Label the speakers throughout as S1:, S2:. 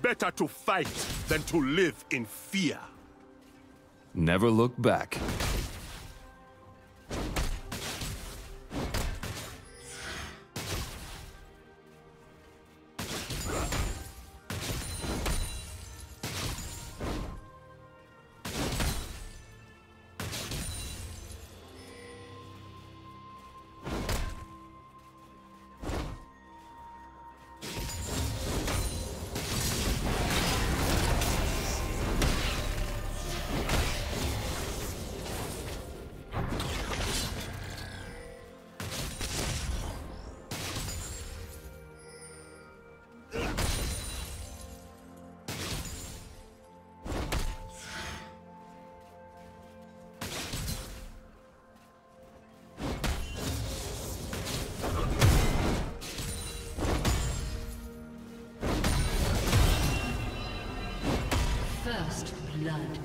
S1: Better to fight than to live in fear.
S2: Never look back.
S3: Blood.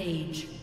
S3: Rampage.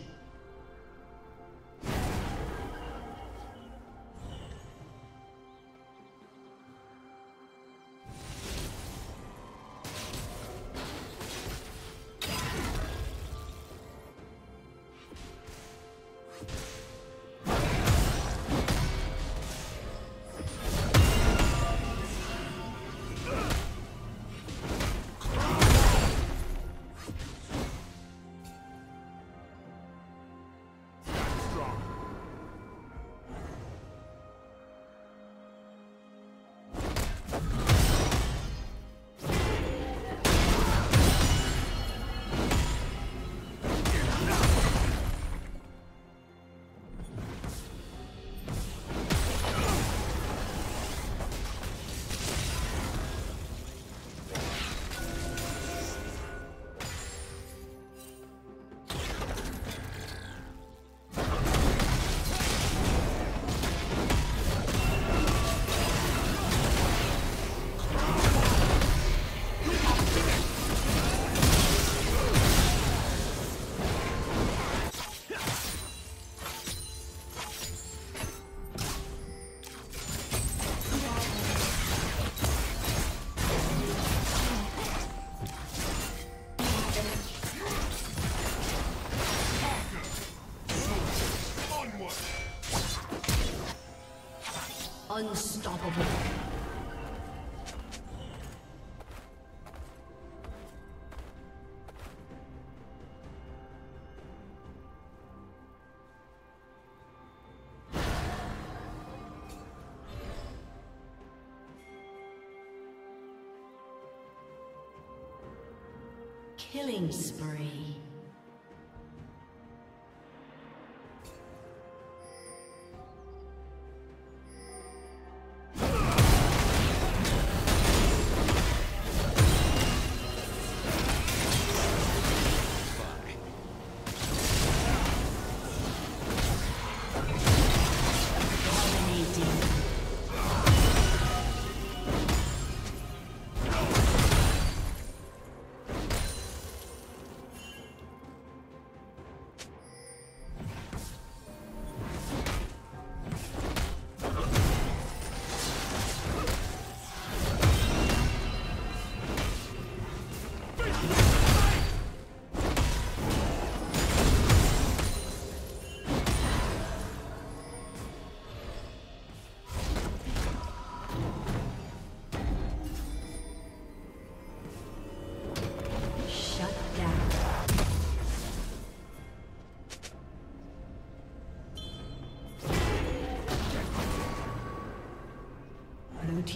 S3: Killing spree.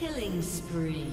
S3: Killing spree.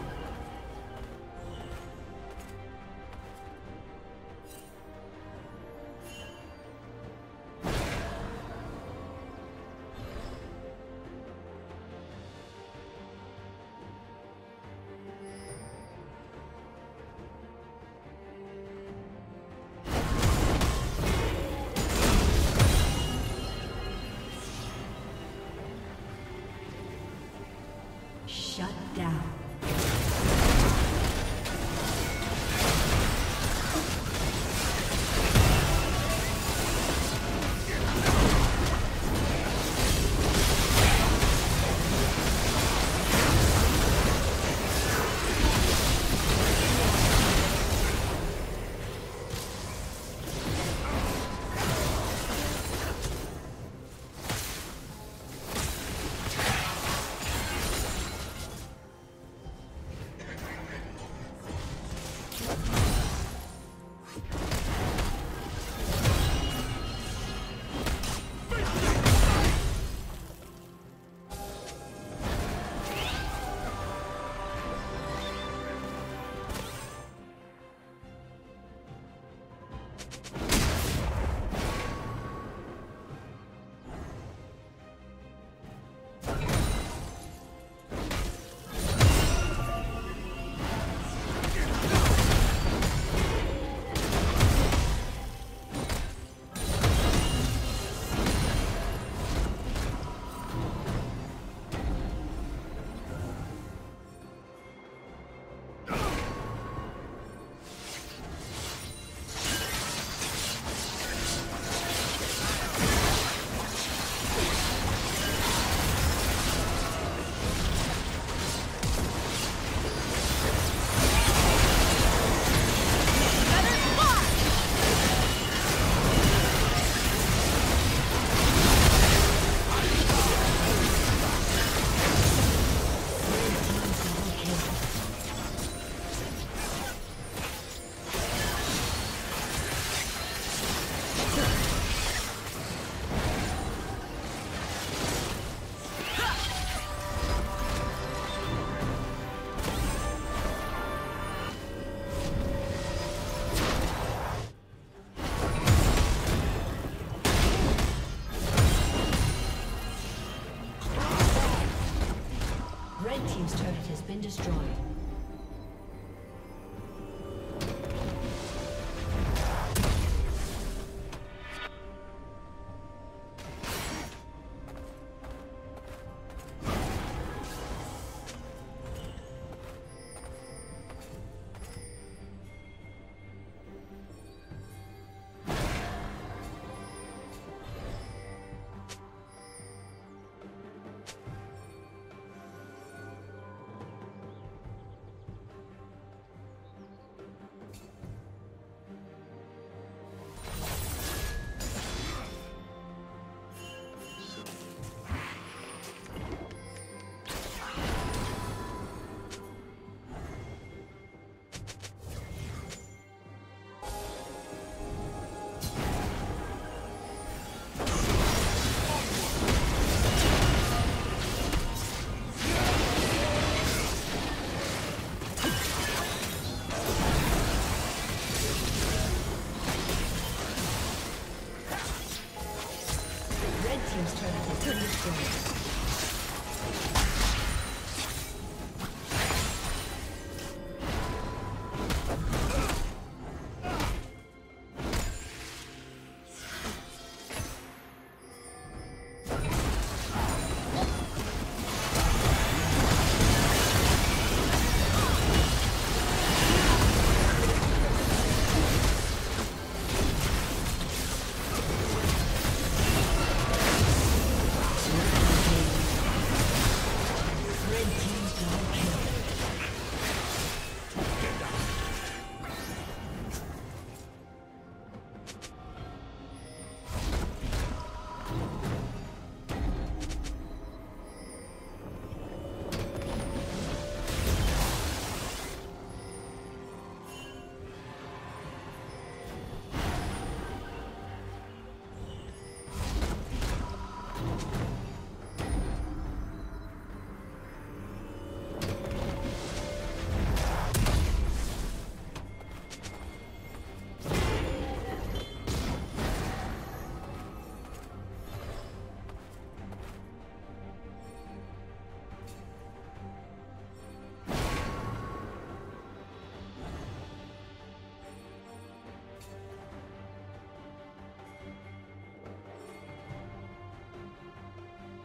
S3: Destroyed.